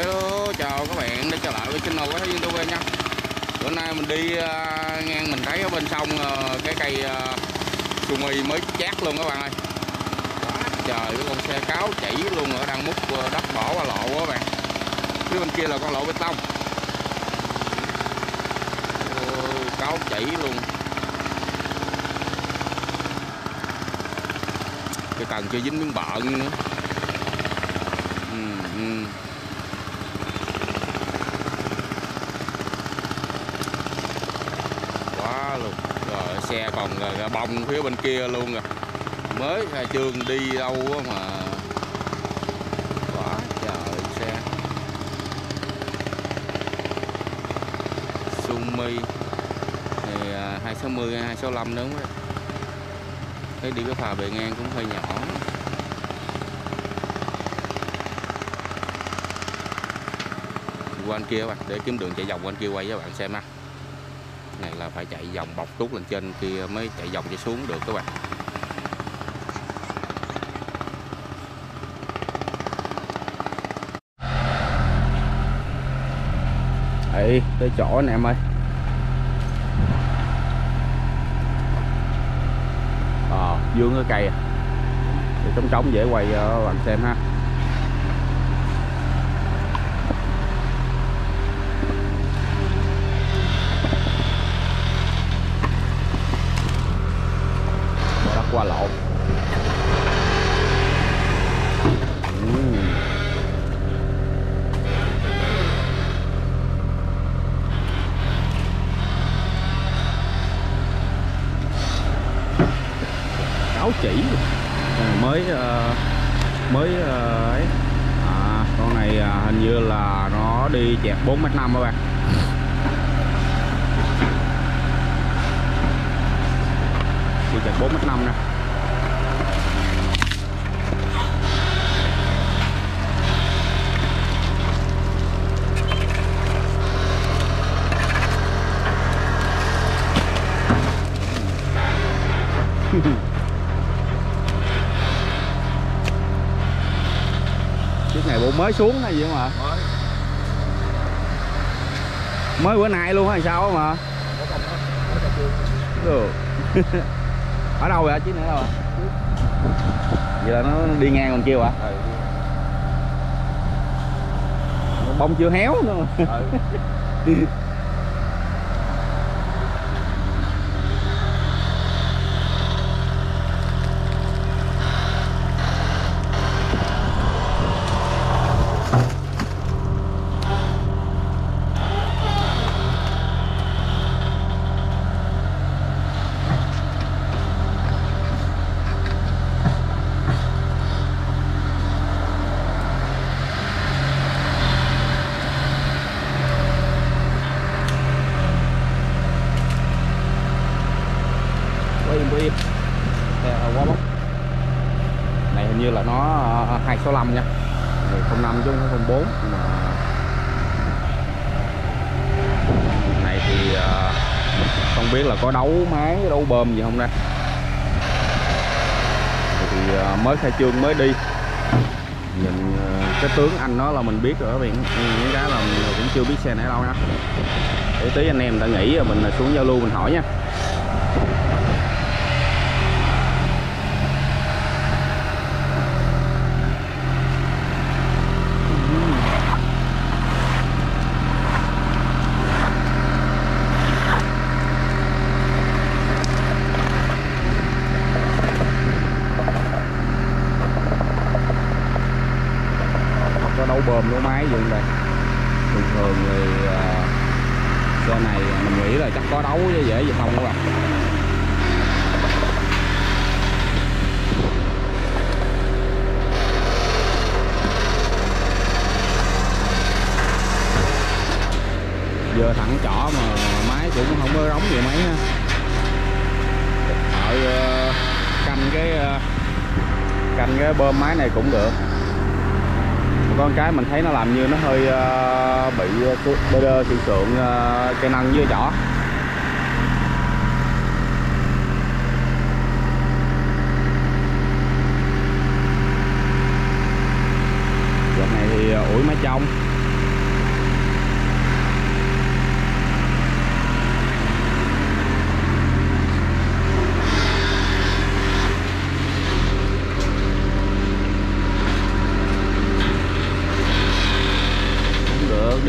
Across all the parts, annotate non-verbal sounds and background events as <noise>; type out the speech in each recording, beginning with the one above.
Hello, chào các bạn đã trở lại với channel của Thái Dương TV nha. Bữa nay mình đi uh, ngang mình thấy ở bên sông uh, cái cây uh, mì mới chát luôn các bạn ơi. Quá trời cái con xe cáo chảy luôn ở đang múc uh, đất bỏ qua lộ các bạn. Phía bên kia là con lộ bê tông. Ôi, cáo chảy luôn. Cái cần chưa dính miếng bợn nữa ừ, ừ. quá luôn rồi bồng gà phía bên kia luôn rồi. Mới khai trương đi đâu mà. Quá trời xe. Sumi thì à, 260 265 đúng không thấy đi cái phà bề ngang cũng hơi nhỏ. Qua anh kia các bạn để kiếm đường chạy vòng qua anh kia quay với bạn xem ha này là phải chạy vòng bọc tút lên trên kia mới chạy vòng cho xuống được các bạn. Đấy, tới chỗ nè em ơi. Ờ, dương cái cây à. Để trống trống dễ quay cho bạn xem ha Bỏ đất qua lộ Ừm. cáo chỉ à, ờ, mới ờ, mới ờ, ấy. À, con này à, hình như là nó đi chẹt 4 mét năm các bạn. Đi chẹt 4 mét năm nè. Mới xuống hay gì không ạ? Mới. Mới bữa nay luôn hay sao mà được. <laughs> Ở đâu vậy? Chiếc này đâu ạ? Vậy là nó đi ngang còn kêu ạ bông chưa héo nữa. Ừ. <laughs> 05 nha. 05 chứ không phải 04 mà này thì à, không biết là có đấu máy, đấu bơm gì không đây? Thì à, mới khai trương mới đi. Nhìn à, cái tướng anh nó là mình biết ở biển những cái là mình cũng chưa biết xe nãy đâu nha. Để tí anh em ta nghĩ mình xuống giao lưu mình hỏi nha. Bơm đấu máy gì đây thường thường thì ờ, uh, xe này mình nghĩ là chắc có đấu với dễ gì không các bạn giờ thẳng chỏ mà máy cũng không có rống gì mấy ha. Ở canh cái ờ, canh cái bơm máy này cũng được con cái mình thấy nó làm như nó hơi uh, bị ờ, bơ đơ sự sượng uh, cây năng với chỏ Giờ này thì ờ, ủi máy trong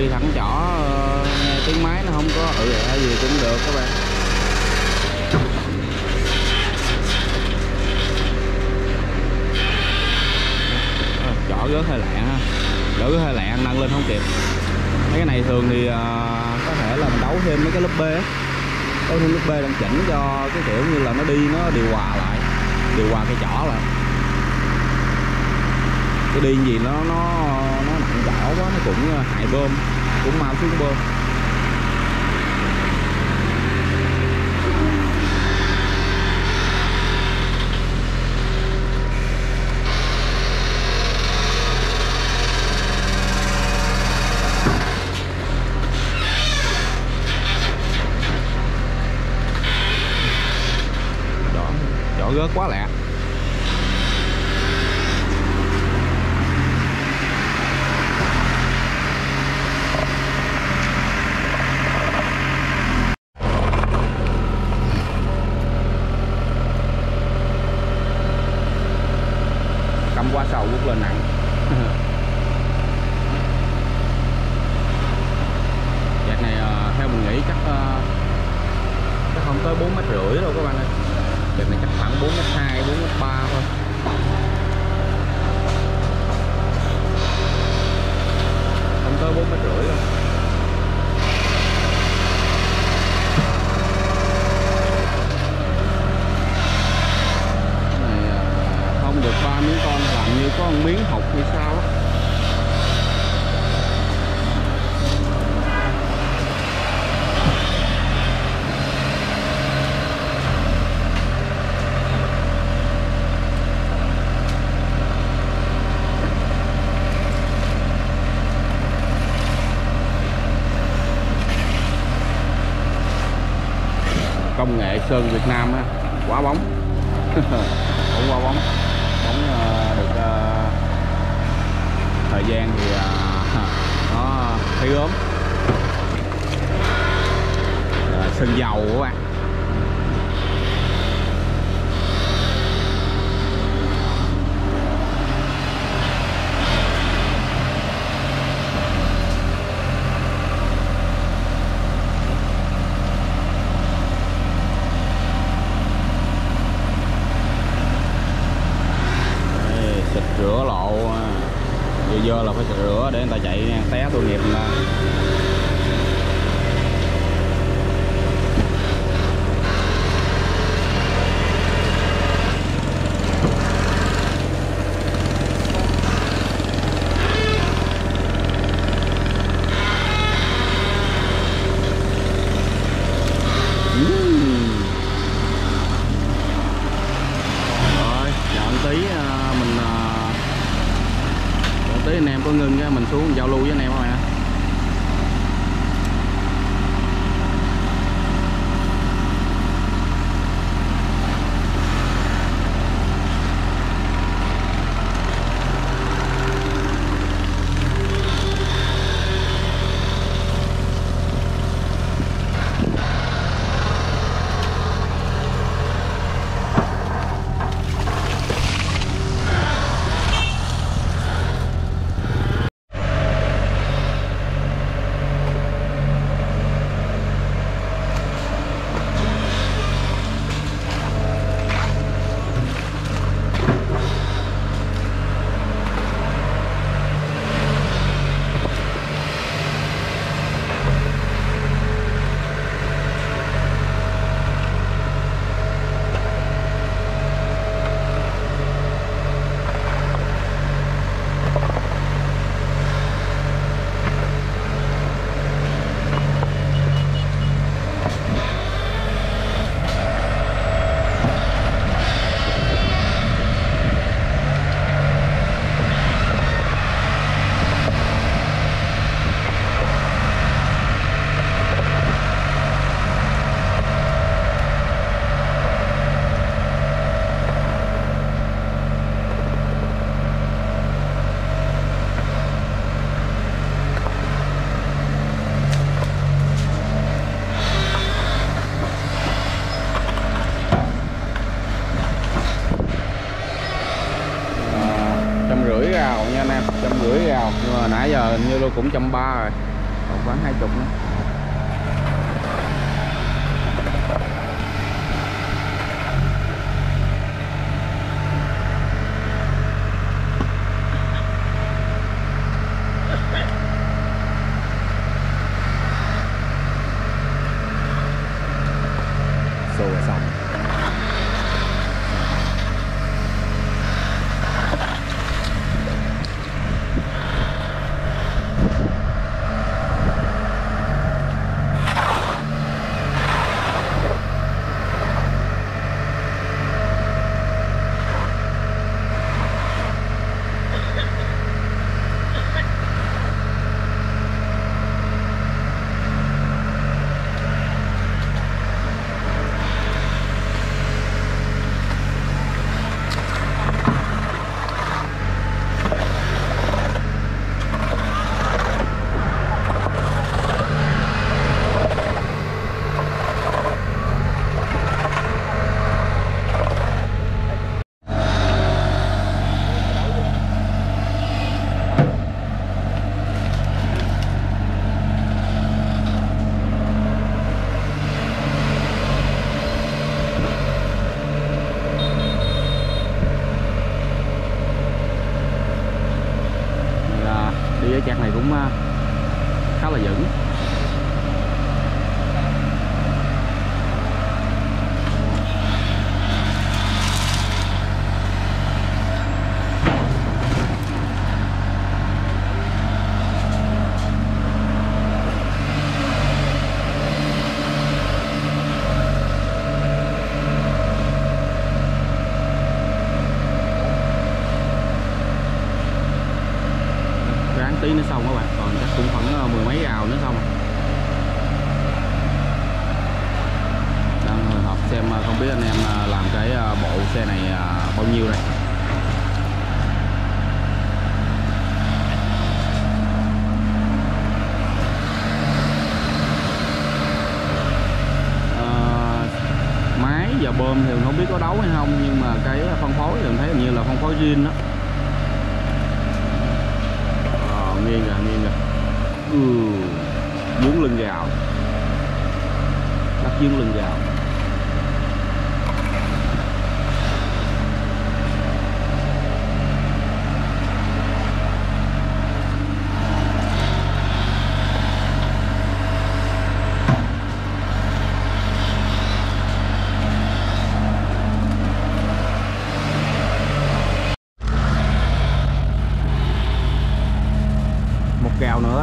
đi thẳng chỏ ờ, nghe tiếng máy nó không có. Ừ dạ, gì cũng được các bạn. Ờ, chỗ chỏ rớt hơi lẹ ha. Rớt hơi lẹ nâng lên không kịp. Mấy cái này thường thì ờ, có thể là mình đấu thêm mấy cái lớp B đấu thêm lớp B đang chỉnh cho cái kiểu như là nó đi, nó điều hòa lại, điều hòa cái chỏ lại. Cái đi gì nó nó quá nó cũng ờ, hại bơm cũng mau xuống bơm. Chỏ chỏ gớt quá lẹ cầm qua sầu quất lên nặng Vẹt này ờ, theo mình nghĩ chắc ờ, chắc không tới bốn mét rưỡi đâu các bạn ơi Vẹt này chắc khoảng bốn mét hai bốn mét ba thôi không tới bốn mét rưỡi đâu Cái này à, không được ba miếng con làm như có một miếng hột hay sao á công nghệ sơn Việt Nam á quá bóng. <laughs> Cũng quá bóng. Bóng ờ, được uh, thời gian thì uh, <laughs> nó thấy ốm. Uh, sơn dầu các bạn Đây, xịt rửa lộ à. vừa vô là phải rửa để người ta chạy té tội nghiệp người ta Ừm. rồi chọn tí à, mình à, chọn tí anh em có ngưng cái mình xuống giao lưu với anh em không ạ trăm rưỡi rào nha anh em trăm rưỡi rào nhưng mà nãy giờ hình như tôi cũng trăm ba rồi. Còn khoảng hai chục nữa. Giờ bơm thì mình không biết có đấu hay không nhưng mà cái phân phối thì mình thấy hình như là phân phối riêng đó. À, nghiêng rồi nghiêng rồi ừ, dướng lưng gào đất dướng lưng gào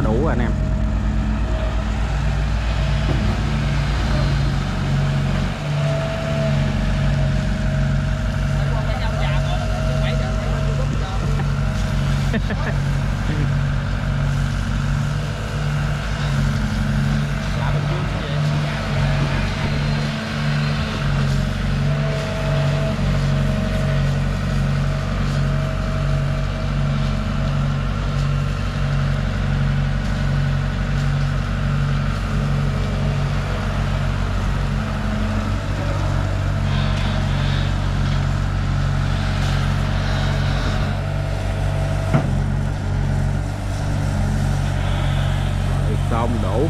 đủ anh em Rồi, xong đủ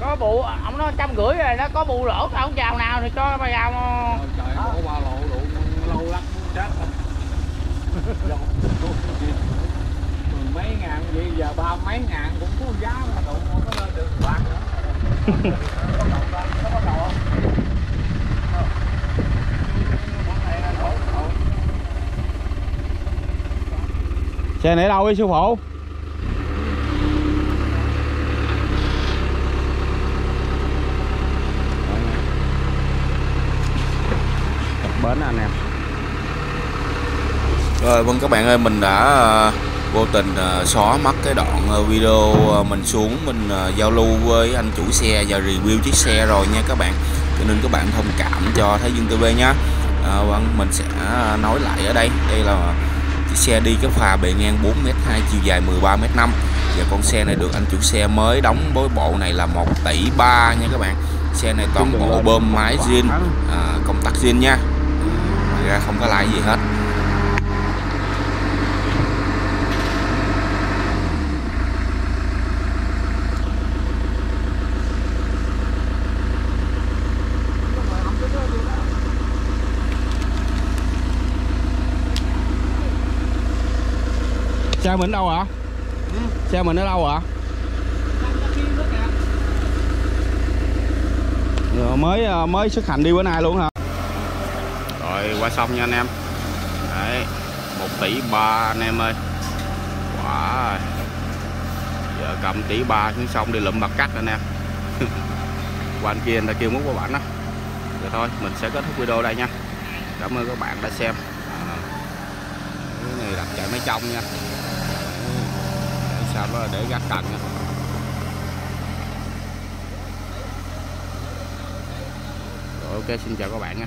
có bụ ông nói trăm rưỡi rồi nó có bù lỗ chào nào thì cho bà gào trời bỏ qua lộ đủ lâu lắm chết mười mấy ngàn vậy giờ ba mấy ngàn cũng có giá mà. Đủ không có lên được bạc nữa có đầu lên có bắt đầu không xe này đâu ấy sư phụ bến anh em. Rồi vâng các bạn ơi mình đã ờ, vô tình ờ, xóa mất cái đoạn ờ, video mình xuống mình giao lưu với anh chủ xe và review chiếc xe rồi nha các bạn. Cho nên các bạn thông cảm cho Thái Dương TV nhé à, vâng mình sẽ nói lại ở đây. Đây là chiếc xe đi cái phà bề ngang 4m2 chiều dài 13m5 và con xe này được anh chủ xe mới đóng với bộ này là 1 tỷ 3 nha các bạn. Xe này toàn bộ bơm máy zin à, công tắc zin nha không có lại gì hết. Xe mình đâu hả? Xe mình ở đâu hả? Rồi mới ờ, mới xuất hành đi bữa nay luôn hả rồi qua xong nha anh em. Đấy một tỷ ba anh em ơi. Quả giờ cầm tỷ ba xuống xong đi lụm bạc cắt anh em. <laughs> Qua anh kia anh ta kêu muốn qua bản đó. Rồi thôi mình sẽ kết thúc video đây nha. Cảm ơn các bạn đã xem. À, cái này đặt chạy máy trong nha. Để sau đó là để gác cần nha. Rồi ok xin chào các bạn nha.